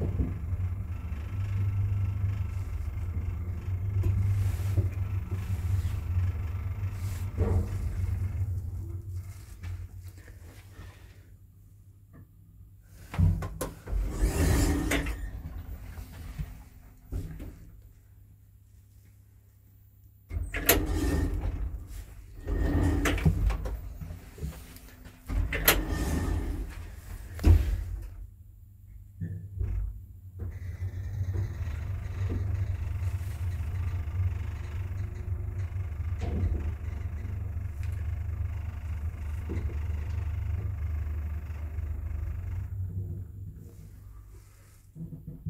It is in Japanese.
you